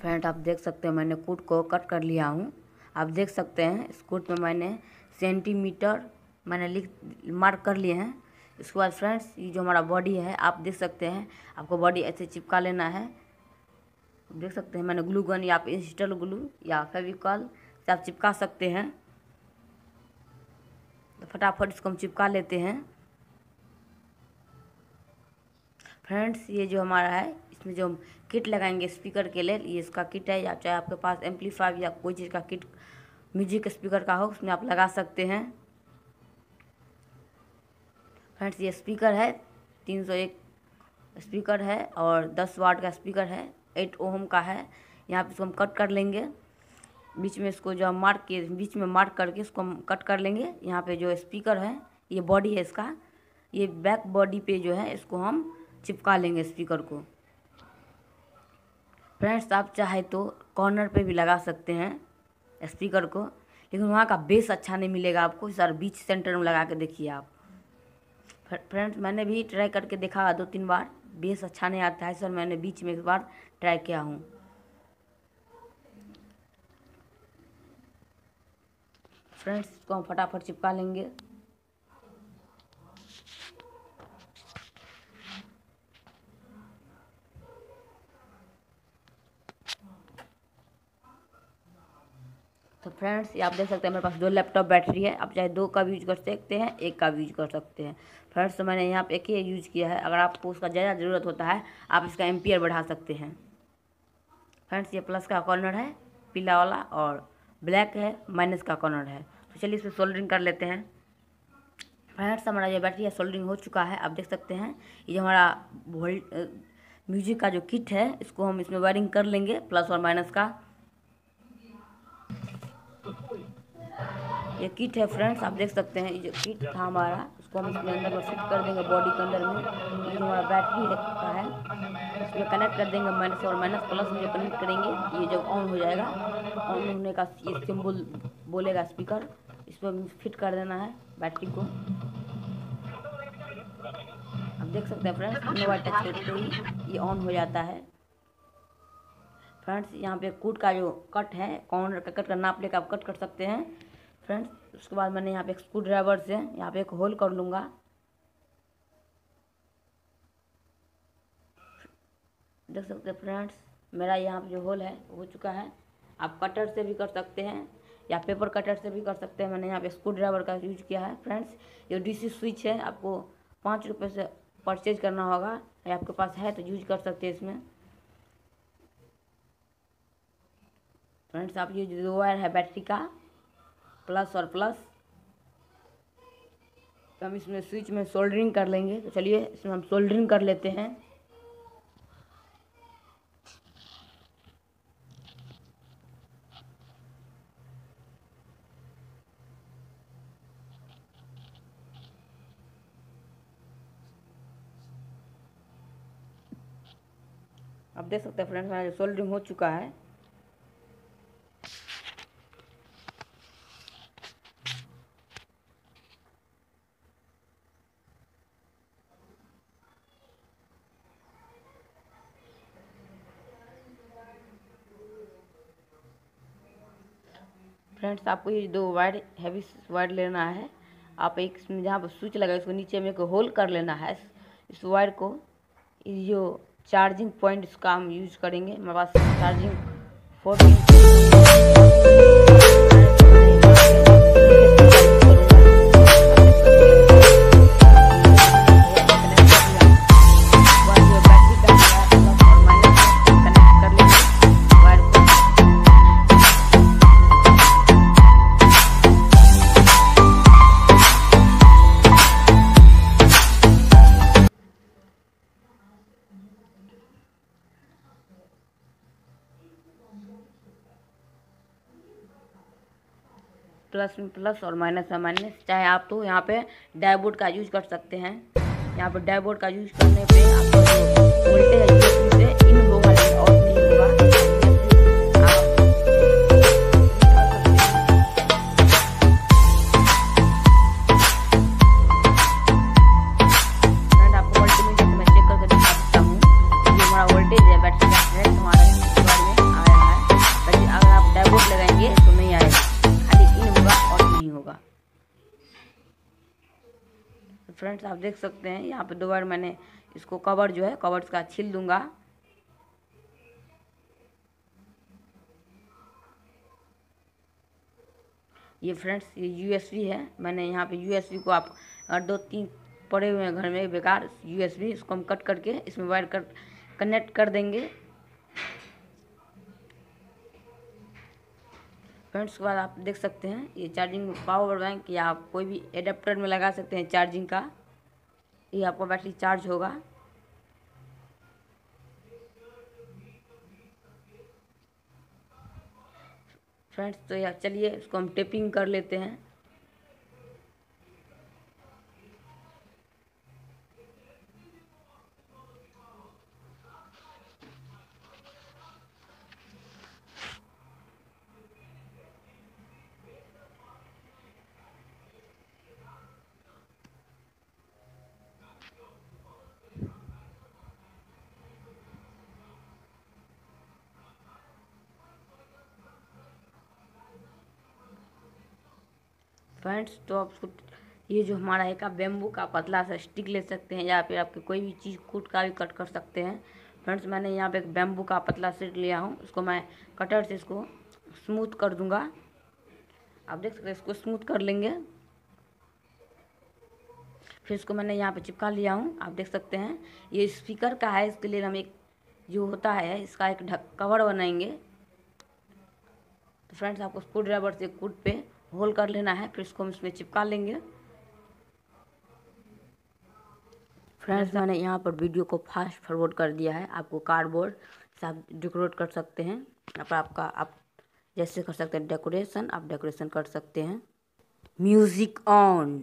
Friend, आप देख सकते हैं मैंने कूट को कट कर लिया हूँ। आप देख सकते हैं, इस कूट में मैंने सेंटीमीटर मैंने लिख, मार्क कर लिए हैं। इसके बाद फ्रेंड्स, ये जो हमारा बॉडी है, आप देख सकते हैं, आपको बॉडी ऐसे चिपका लेना है। देख सकते हैं, मैंने ग्लू गन या आप इंस्टल ग्लू या फेविकॉल से आप चिपका सकते हैं। फटाफट इसको हम चिपका लेते हैं। फ्रेंड्स, ये जो हमारा है, इसमें जो हम किट लगाएँगे स्पीकर के लिए, ये इसका किट है, या चाहे आपके पास एम्पलीफायर या कोई चीज़ का किट, म्यूज़िक स्पीकर का हो, उसमें आप लगा सकते हैं। फ्रेंड्स, ये स्पीकर है, तीन सौ एक स्पीकर है और दस वाट का स्पीकर है, एट ओम का है। यहाँ पे इसको हम कट कर लेंगे। बीच में इसको जो हम मार्क के, बीच में मार्क करके इसको हम कट कर लेंगे। यहाँ पे जो स्पीकर है, ये बॉडी है इसका। ये बैक बॉडी पे जो है, इसको हम चिपका लेंगे स्पीकर को। फ्रेंड्स आप चाहे तो कॉर्नर पे भी लगा सकते हैं स्पीकर को, लेकिन वहाँ का बेस अच्छा नहीं मिलेगा आपको। सर बीच सेंटर में लगा के देखिए आप। फ्रेंड्स मैंने भी ट्राई करके देखा दो तीन बार। बेस अच्छा नहीं आता है सर मैंने बीच में एक बार ट्राई किया हूँ। फ्रेंड्स, इसको हम फटाफट चिपका लेंगे। तो फ्रेंड्स, ये आप देख सकते हैं, मेरे पास दो लैपटॉप बैटरी है। आप चाहे दो का भी यूज़ कर सकते हैं, एक का भी यूज़ कर सकते हैं। फ्रेंड्स तो मैंने यहाँ पे एक ही यूज़ किया है। अगर आपको उसका ज़्यादा ज़रूरत होता है, आप इसका एम्पियर बढ़ा सकते हैं। फ्रेंड्स, ये प्लस का कॉर्नर है, पीला वाला और ब्लैक है, माइनस का कॉर्नर है। तो चलिए इसमें सोल्डरिंग कर लेते हैं। फ्रेंड्स, हमारा ये बैटरी है सोल्डरिंग हो चुका है। आप देख सकते हैं, ये हमारा वोल्ट म्यूज़िक का जो किट है, इसको हम इसमें वायरिंग कर लेंगे, प्लस और माइनस का। ये किट है फ्रेंड्स, आप देख सकते हैं, ये जो किट था हमारा उसको हम इसके अंदर में फिट कर देंगे, बॉडी के अंदर में। ये हमारा बैटरी का है इसमें कनेक्ट कर देंगे माइनस और माइनस प्लस में कनेक्ट करेंगे, ये जब ऑन हो जाएगा ऑन होने का ये सिंबल बोलेगा स्पीकर इस पर फिट कर देना है बैटरी को। आप देख सकते हैं फ्रेंड्स मोबाइल टच करते ही ये ऑन हो जाता है। फ्रेंड्स यहाँ पे कूट का जो कट है कौन का कट का नाप लेकर आप कट कर सकते हैं। फ्रेंड्स उसके बाद मैंने यहाँ पे स्क्रू ड्राइवर से यहाँ पे एक होल कर लूँगा। देख सकते हैं फ्रेंड्स मेरा यहाँ पर जो होल है हो चुका है। आप कटर से भी कर सकते हैं, या पेपर कटर से भी कर सकते हैं। मैंने यहाँ पे स्क्रू ड्राइवर का यूज़ किया है फ्रेंड्स ये डीसी स्विच है, आपको पाँच रुपये से परचेज करना होगा। या आपके पास है तो यूज़ कर सकते हैं इसमें। फ्रेंड्स आप ये जो वायर है बैटरी का प्लस और प्लस तो हम इसमें स्विच में सोल्डरिंग कर लेंगे। तो चलिए, इसमें हम सोल्डरिंग कर लेते हैं। आप देख सकते हैं फ्रेंड्स हमारा सोल्डरिंग हो चुका है। फ्रेंड्स आपको ये दो वायर हैवी वायर लेना है। आप एक जहाँ पर स्विच लगा उसको नीचे में एक होल कर लेना है। इस वायर को जो चार्जिंग पॉइंट इसका हम यूज़ करेंगे। हमारे पास चार्जिंग फोर्टीन। प्लस में प्लस और माइनस में माइनस, चाहे आप तो यहाँ पे डायबोर्ड का यूज़ कर सकते हैं। यहाँ पे डायबोर्ड का यूज़ करने पे आपको वोल्टेज इन होगा और होगा फ्रेंड्स, आप देख सकते हैं, यहाँ पे दो बार मैंने इसको कवर जो है कवर का छील दूँगा। ये फ्रेंड्स, ये यूएसबी है। मैंने यहाँ पे यूएसबी को आप दो तीन पड़े हुए हैं घर में, बेकार यूएसबी इसको हम कट करके इसमें वायर कर कनेक्ट कर देंगे। फ्रेंड्स के बाद आप देख सकते हैं, ये चार्जिंग पावर बैंक या आप कोई भी एडेप्टर में लगा सकते हैं चार्जिंग का। ये आपका बैटरी चार्ज होगा। फ्रेंड्स तो यार चलिए, इसको हम टेपिंग कर लेते हैं। फ्रेंड्स तो आप ये जो हमारा एक बेम्बू का पतला सा स्टिक ले सकते हैं या फिर आपके कोई भी चीज़ कूट का भी कट कर सकते हैं। फ्रेंड्स, मैंने यहाँ पे एक बेम्बू का पतला सेट लिया हूँ, उसको मैं कटर से इसको स्मूथ कर दूँगा। आप देख सकते हैं, इसको स्मूथ कर लेंगे। फिर इसको मैंने यहाँ पे चिपका लिया हूँ, आप देख सकते हैं। ये स्पीकर का है, इसके लिए हम एक, जो होता है, इसका एक ढक कवर बनाएँगे। तो फ्रेंड्स, आपको स्क्रू ड्राइवर से कूट पे होल कर लेना है फिर इसको हम इसमें चिपका लेंगे। फ्रेंड्स मैंने यहाँ पर वीडियो को फास्ट फॉरवर्ड कर दिया है। आपको कार्डबोर्ड से आप डेकोरेट कर सकते हैं। आप आपका आप जैसे कर सकते हैं डेकोरेशन आप डेकोरेशन कर सकते हैं। Music on